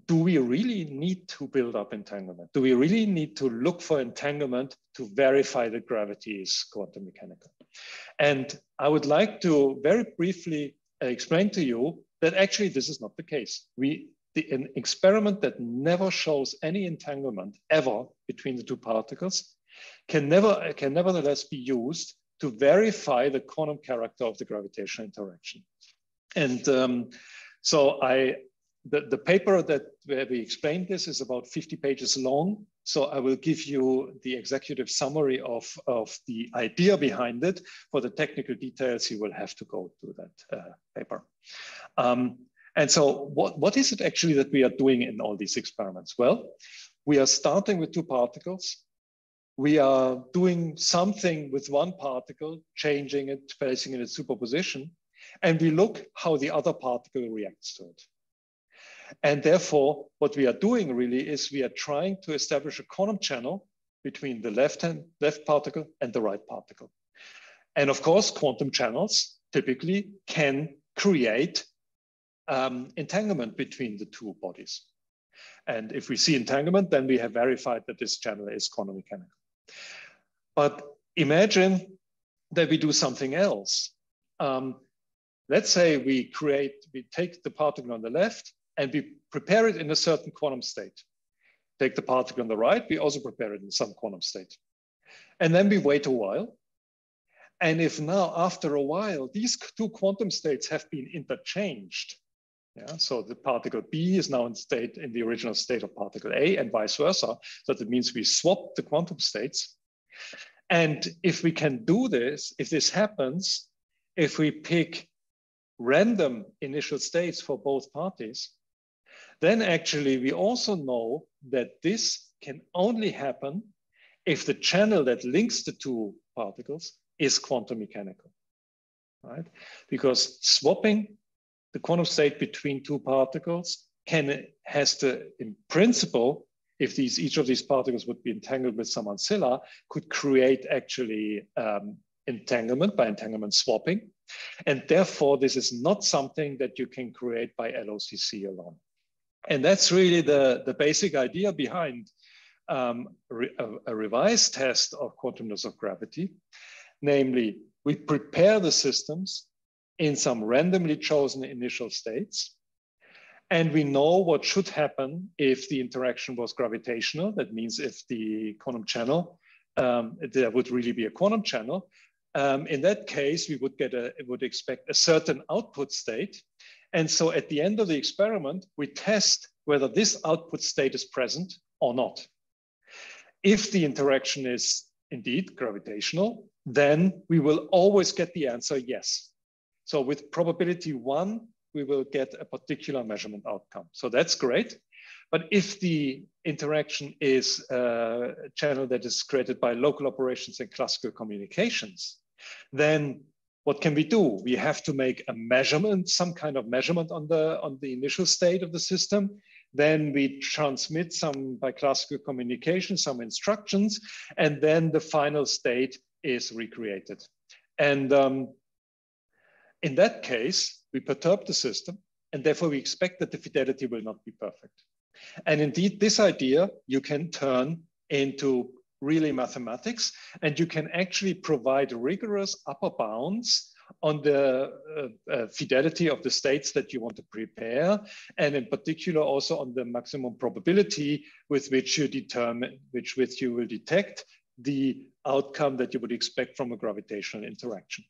Speaker 2: do we really need to build up entanglement? Do we really need to look for entanglement to verify that gravity is quantum mechanical? And I would like to very briefly uh, explain to you that actually this is not the case. We, the, an experiment that never shows any entanglement ever between the two particles can never can nevertheless be used to verify the quantum character of the gravitational interaction. And um, so I, the, the paper that where we explained this is about 50 pages long. So I will give you the executive summary of, of the idea behind it. For the technical details, you will have to go to that uh, paper. Um, and so what, what is it actually that we are doing in all these experiments? Well, we are starting with two particles we are doing something with one particle, changing it, placing it in a superposition, and we look how the other particle reacts to it. And therefore, what we are doing really is we are trying to establish a quantum channel between the left hand left particle and the right particle. And of course, quantum channels typically can create um, entanglement between the two bodies. And if we see entanglement, then we have verified that this channel is quantum mechanical. But imagine that we do something else. Um, let's say we create, we take the particle on the left and we prepare it in a certain quantum state. Take the particle on the right, we also prepare it in some quantum state. And then we wait a while. And if now, after a while, these two quantum states have been interchanged, yeah, so the particle B is now in state in the original state of particle A and vice versa. So that means we swap the quantum states. And if we can do this, if this happens, if we pick random initial states for both parties, then actually we also know that this can only happen if the channel that links the two particles is quantum mechanical, right? Because swapping the quantum state between two particles can has to, in principle, if these each of these particles would be entangled with some ancilla, could create actually um, entanglement by entanglement swapping. And therefore, this is not something that you can create by LOCC alone. And that's really the, the basic idea behind um, a, a revised test of quantumness of gravity. Namely, we prepare the systems in some randomly chosen initial states. And we know what should happen if the interaction was gravitational. That means if the quantum channel, um, there would really be a quantum channel. Um, in that case, we would get a, would expect a certain output state. And so at the end of the experiment, we test whether this output state is present or not. If the interaction is indeed gravitational, then we will always get the answer yes. So with probability one, we will get a particular measurement outcome. So that's great. But if the interaction is a channel that is created by local operations and classical communications, then what can we do? We have to make a measurement, some kind of measurement on the, on the initial state of the system. Then we transmit some by classical communication, some instructions, and then the final state is recreated. And um, in that case, we perturb the system, and therefore we expect that the fidelity will not be perfect. And indeed, this idea you can turn into really mathematics, and you can actually provide rigorous upper bounds on the uh, uh, fidelity of the states that you want to prepare, and in particular also on the maximum probability with which you determine, which with you will detect the outcome that you would expect from a gravitational interaction.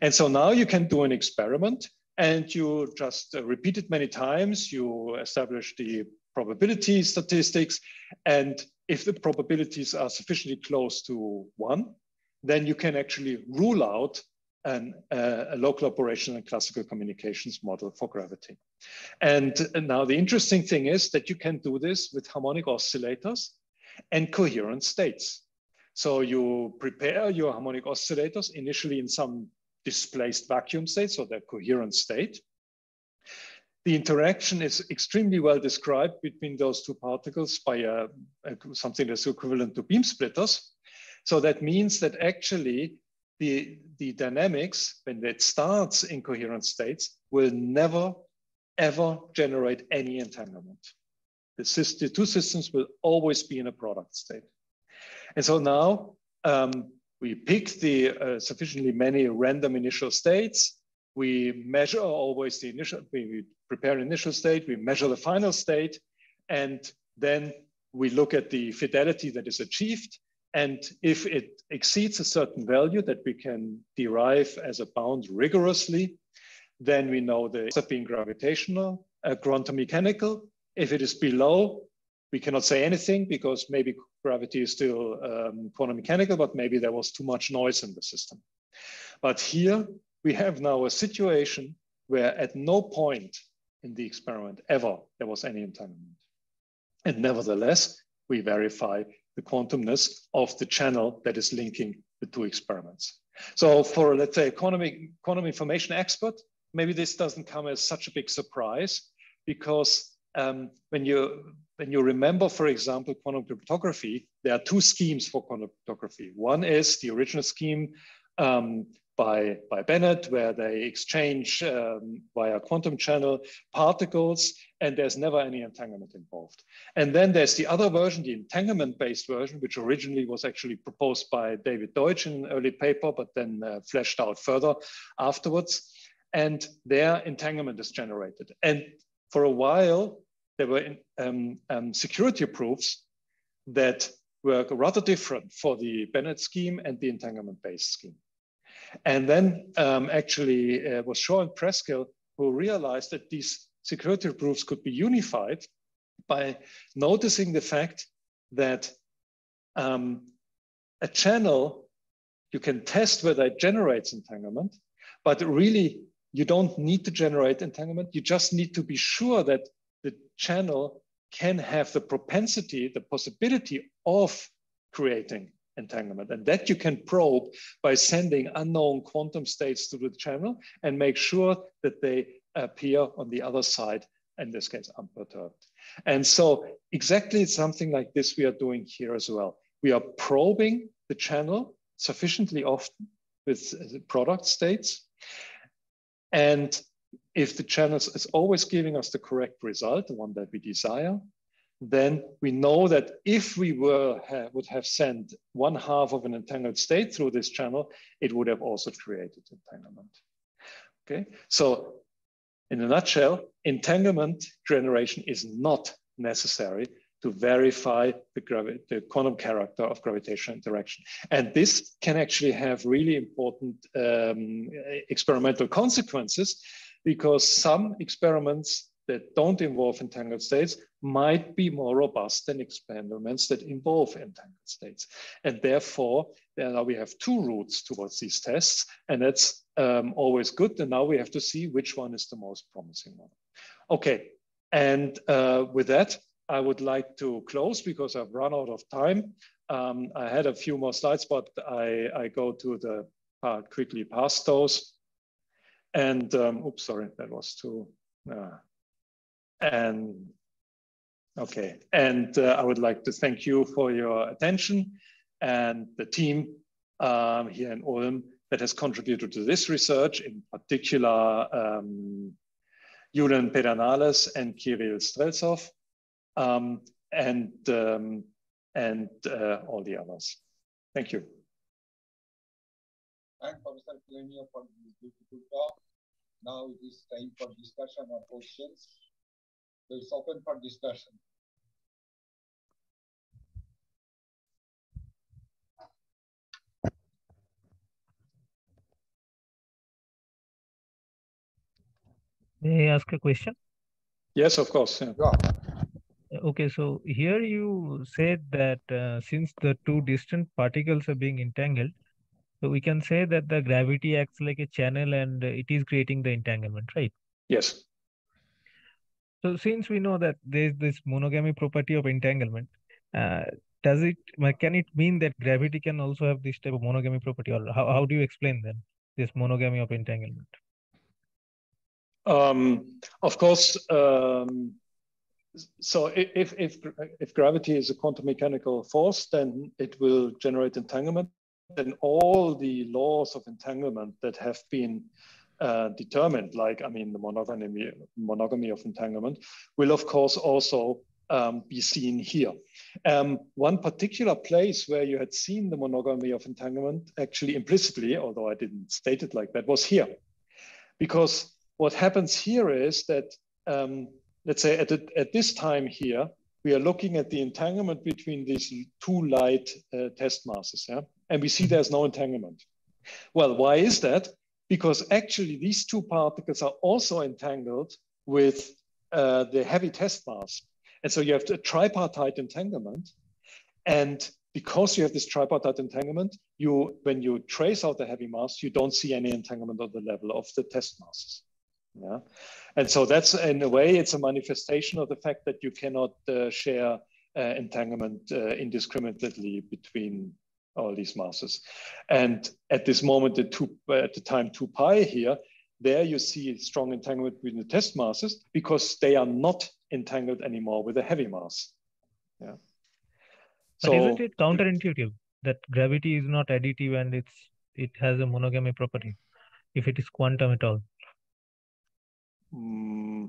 Speaker 2: And so now you can do an experiment and you just uh, repeat it many times. You establish the probability statistics. And if the probabilities are sufficiently close to one, then you can actually rule out an, uh, a local operation and classical communications model for gravity. And now the interesting thing is that you can do this with harmonic oscillators and coherent states. So you prepare your harmonic oscillators initially in some displaced vacuum state, so the coherent state. The interaction is extremely well described between those two particles by a, a, something that's equivalent to beam splitters. So that means that actually the, the dynamics, when it starts in coherent states, will never, ever generate any entanglement. The, system, the two systems will always be in a product state. And so now um, we pick the uh, sufficiently many random initial states. We measure always the initial, we prepare an initial state, we measure the final state, and then we look at the fidelity that is achieved. And if it exceeds a certain value that we can derive as a bound rigorously, then we know the of being gravitational, uh, quantum mechanical. If it is below, we cannot say anything because maybe gravity is still um, quantum mechanical, but maybe there was too much noise in the system. But here we have now a situation where at no point in the experiment ever there was any entanglement. And nevertheless, we verify the quantumness of the channel that is linking the two experiments. So for, let's say, quantum, quantum information expert, maybe this doesn't come as such a big surprise because um, when you when you remember, for example, quantum cryptography, there are two schemes for quantum cryptography. One is the original scheme um, by, by Bennett, where they exchange um, via quantum channel particles, and there's never any entanglement involved. And then there's the other version, the entanglement-based version, which originally was actually proposed by David Deutsch in an early paper, but then uh, fleshed out further afterwards. And there entanglement is generated. And for a while, there were um, um, security proofs that were rather different for the Bennett scheme and the entanglement-based scheme. And then um, actually uh, was Shor and Preskill who realized that these security proofs could be unified by noticing the fact that um, a channel, you can test whether it generates entanglement, but really you don't need to generate entanglement. You just need to be sure that channel can have the propensity, the possibility of creating entanglement. And that you can probe by sending unknown quantum states to the channel and make sure that they appear on the other side, in this case, unperturbed. And so exactly something like this we are doing here as well. We are probing the channel sufficiently often with product states. And if the channel is always giving us the correct result, the one that we desire, then we know that if we were would have sent one half of an entangled state through this channel, it would have also created entanglement. Okay, so in a nutshell, entanglement generation is not necessary to verify the, the, quantum character of gravitational interaction. And this can actually have really important um, experimental consequences because some experiments that don't involve entangled states might be more robust than experiments that involve entangled states. And therefore, now we have two routes towards these tests, and that's um, always good. And now we have to see which one is the most promising one. Okay, and uh, with that, I would like to close because I've run out of time. Um, I had a few more slides, but I, I go to the quickly past those. And um, oops, sorry, that was too. Uh, and okay, and uh, I would like to thank you for your attention and the team um, here in Ulm that has contributed to this research, in particular, um, Julian Pedernales and Kirill Streltsov, um, and, um, and uh, all the others. Thank you.
Speaker 1: Thank Professor Plenio for this beautiful talk. Now it is time for discussion or questions. So it's open for discussion.
Speaker 3: May I ask a question?
Speaker 2: Yes, of course. Yeah.
Speaker 3: yeah. Okay, so here you said that uh, since the two distant particles are being entangled, so we can say that the gravity acts like a channel and it is creating the entanglement, right?
Speaker 2: Yes.
Speaker 3: So since we know that there is this monogamy property of entanglement, uh, does it can it mean that gravity can also have this type of monogamy property, or how, how do you explain then this monogamy of entanglement?
Speaker 2: Um, of course, um, so if, if, if gravity is a quantum mechanical force, then it will generate entanglement. Then all the laws of entanglement that have been uh, determined, like, I mean, the monogamy, monogamy of entanglement, will of course also um, be seen here. Um, one particular place where you had seen the monogamy of entanglement actually implicitly, although I didn't state it like that, was here. Because what happens here is that, um, let's say at, at this time here, we are looking at the entanglement between these two light uh, test masses, yeah? and we see there's no entanglement. Well, why is that? because actually these two particles are also entangled with uh, the heavy test mass. And so you have a tripartite entanglement. And because you have this tripartite entanglement, you when you trace out the heavy mass, you don't see any entanglement at the level of the test masses. Yeah. And so that's in a way, it's a manifestation of the fact that you cannot uh, share uh, entanglement uh, indiscriminately between all these masses. And at this moment, the two, at the time 2 pi here, there you see strong entanglement between the test masses because they are not entangled anymore with a heavy mass. Yeah.
Speaker 3: But so, isn't it counterintuitive that gravity is not additive and it's it has a monogamy property, if it is quantum at all?
Speaker 2: Mm,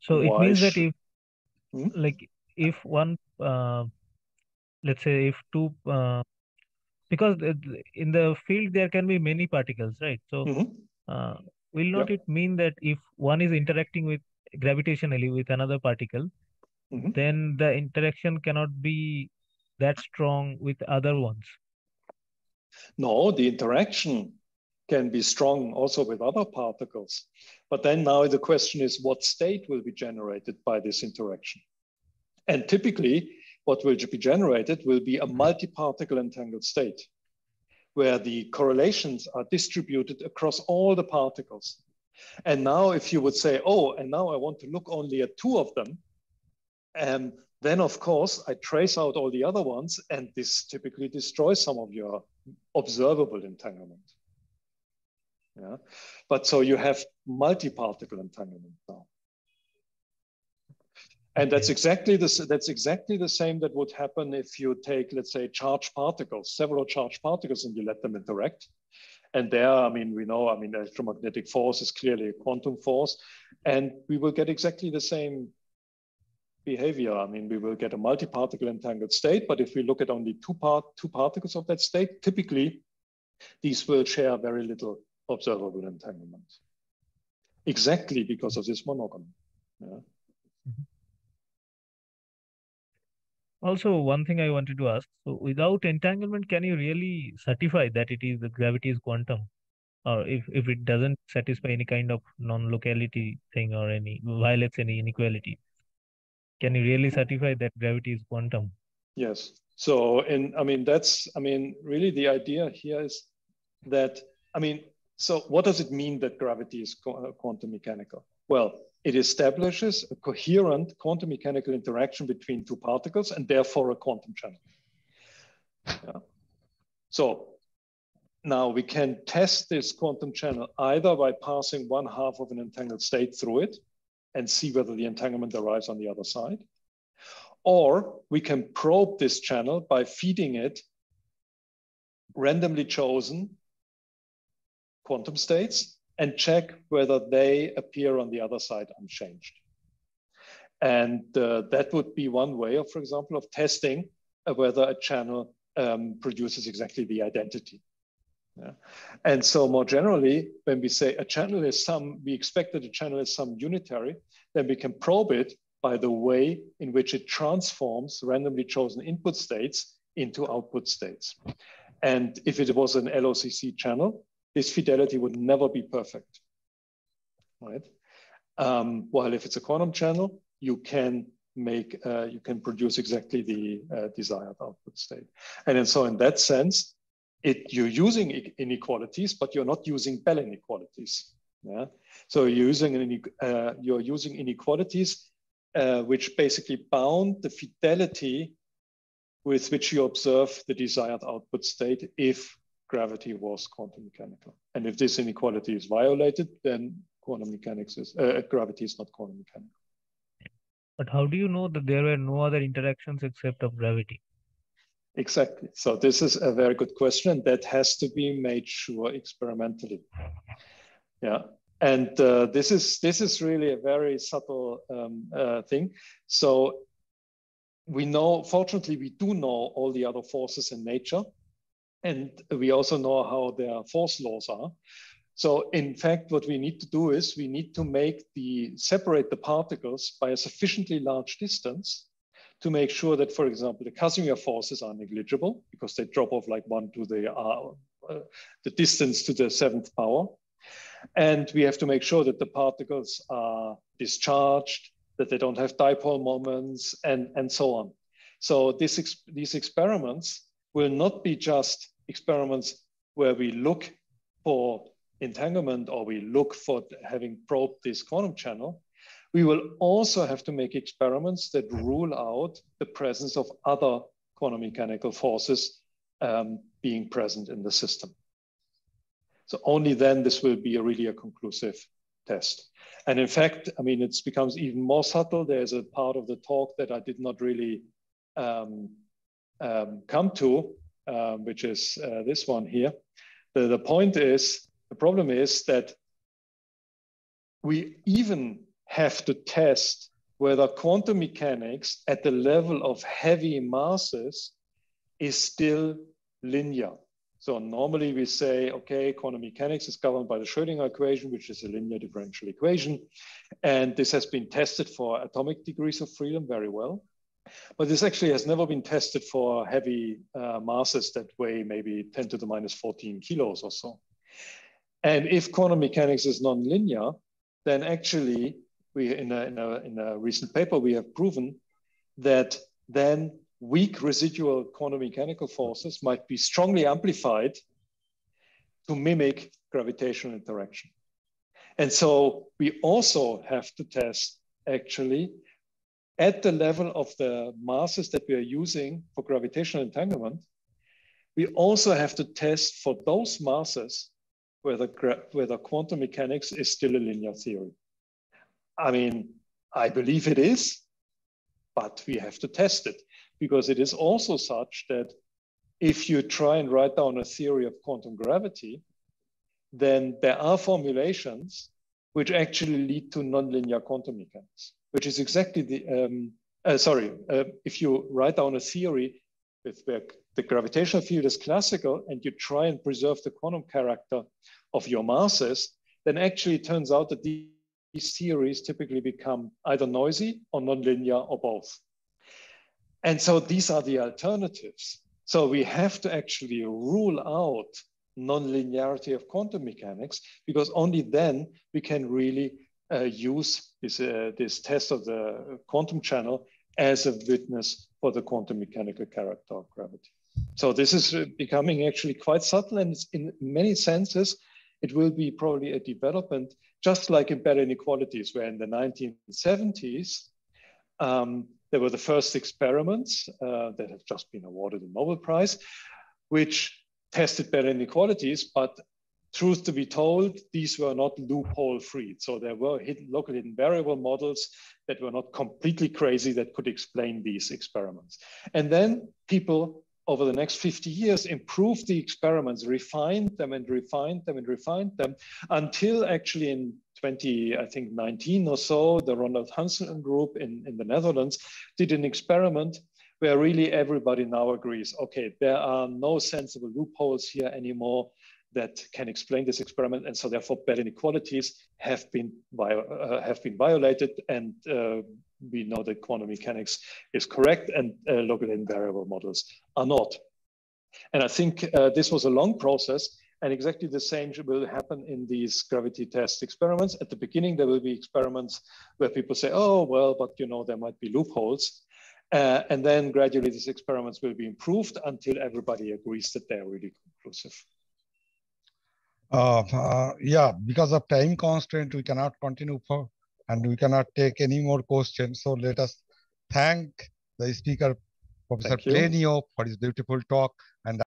Speaker 3: so it means that if,
Speaker 2: hmm?
Speaker 3: like, if one, uh, let's say, if two, uh, because in the field there can be many particles, right? So,
Speaker 2: mm -hmm.
Speaker 3: uh, will not it mean that if one is interacting with gravitationally with another particle,
Speaker 2: mm -hmm.
Speaker 3: then the interaction cannot be that strong with other ones?
Speaker 2: No, the interaction can be strong also with other particles. But then now the question is what state will be generated by this interaction? And typically, what will be generated will be a multi-particle entangled state where the correlations are distributed across all the particles. And now if you would say, oh, and now I want to look only at two of them, and then of course I trace out all the other ones and this typically destroys some of your observable entanglement. Yeah, but so you have multi-particle entanglement now. And that's exactly the that's exactly the same that would happen if you take, let's say, charged particles, several charged particles, and you let them interact. And there, I mean, we know, I mean, electromagnetic force is clearly a quantum force, and we will get exactly the same behavior. I mean, we will get a multi-particle entangled state, but if we look at only two part two particles of that state, typically these will share very little observable entanglement. Exactly because of this monogamy. Yeah.
Speaker 3: Mm-hmm. Also, one thing I wanted to ask, so without entanglement, can you really certify that it is the gravity is quantum? Or if, if it doesn't satisfy any kind of non-locality thing or any violates any inequality, can you really certify that gravity is quantum?
Speaker 2: Yes. So, in I mean, that's I mean, really the idea here is that I mean, so what does it mean that gravity is uh, quantum mechanical? Well, it establishes a coherent quantum mechanical interaction between two particles and therefore a quantum channel. Yeah. So now we can test this quantum channel either by passing one half of an entangled state through it and see whether the entanglement arrives on the other side. Or we can probe this channel by feeding it randomly chosen quantum states and check whether they appear on the other side unchanged. And uh, that would be one way of, for example, of testing uh, whether a channel um, produces exactly the identity. Yeah. And so more generally, when we say a channel is some, we expect that a channel is some unitary, then we can probe it by the way in which it transforms randomly chosen input states into output states. And if it was an LOCC channel, this fidelity would never be perfect, right? Um, while if it's a quantum channel, you can make, uh, you can produce exactly the uh, desired output state. And then, so in that sense, it, you're using inequalities, but you're not using Bell inequalities. Yeah. So you're using, an, uh, you're using inequalities uh, which basically bound the fidelity with which you observe the desired output state if gravity was quantum mechanical. And if this inequality is violated, then quantum mechanics is, uh, gravity is not quantum mechanical.
Speaker 3: But how do you know that there were no other interactions except of gravity?
Speaker 2: Exactly. So this is a very good question, and that has to be made sure experimentally. Yeah, and uh, this is this is really a very subtle um, uh, thing. So we know, fortunately, we do know all the other forces in nature, and we also know how their force laws are. So in fact, what we need to do is we need to make the separate the particles by a sufficiently large distance to make sure that, for example, the Casimir forces are negligible because they drop off like one to the uh, uh, the distance to the seventh power. And we have to make sure that the particles are discharged, that they don't have dipole moments, and, and so on. So this, these experiments will not be just experiments where we look for entanglement or we look for having probed this quantum channel. We will also have to make experiments that rule out the presence of other quantum mechanical forces um, being present in the system. So only then this will be a really a conclusive test. And in fact, I mean, it becomes even more subtle. There's a part of the talk that I did not really um, um, come to, uh, which is uh, this one here. The, the point is, the problem is that we even have to test whether quantum mechanics at the level of heavy masses is still linear. So normally we say, okay, quantum mechanics is governed by the Schrodinger equation, which is a linear differential equation. And this has been tested for atomic degrees of freedom very well. But this actually has never been tested for heavy uh, masses that weigh maybe 10 to the minus 14 kilos or so. And if quantum mechanics is nonlinear, then actually we in a, in a, in a recent paper, we have proven that then weak residual quantum mechanical forces might be strongly amplified to mimic gravitational interaction. And so we also have to test actually at the level of the masses that we are using for gravitational entanglement, we also have to test for those masses whether, whether quantum mechanics is still a linear theory. I mean, I believe it is, but we have to test it because it is also such that if you try and write down a theory of quantum gravity, then there are formulations which actually lead to nonlinear quantum mechanics which is exactly the, um, uh, sorry, uh, if you write down a theory with where the gravitational field is classical and you try and preserve the quantum character of your masses, then actually it turns out that these theories typically become either noisy or nonlinear or both. And so these are the alternatives. So we have to actually rule out nonlinearity of quantum mechanics because only then we can really use this, uh, this test of the quantum channel as a witness for the quantum mechanical character of gravity. So this is uh, becoming actually quite subtle and in many senses, it will be probably a development, just like in Bell inequalities, where in the 1970s, um, there were the first experiments uh, that have just been awarded a Nobel Prize, which tested Bell inequalities, but Truth to be told, these were not loophole free. So there were hidden, local hidden variable models that were not completely crazy that could explain these experiments. And then people over the next 50 years improved the experiments, refined them and refined them and refined them until actually in 20, I think 19 or so, the Ronald Hanson group in, in the Netherlands did an experiment where really everybody now agrees, okay, there are no sensible loopholes here anymore that can explain this experiment. And so therefore Bell inequalities have been, uh, have been violated and uh, we know that quantum mechanics is correct and uh, local variable models are not. And I think uh, this was a long process and exactly the same will happen in these gravity test experiments. At the beginning, there will be experiments where people say, oh, well, but you know, there might be loopholes. Uh, and then gradually these experiments will be improved until everybody agrees that they're really conclusive.
Speaker 1: Uh, uh, yeah, because of time constraint, we cannot continue for, and we cannot take any more questions. So let us thank the speaker, Professor Plenio, for his beautiful talk. And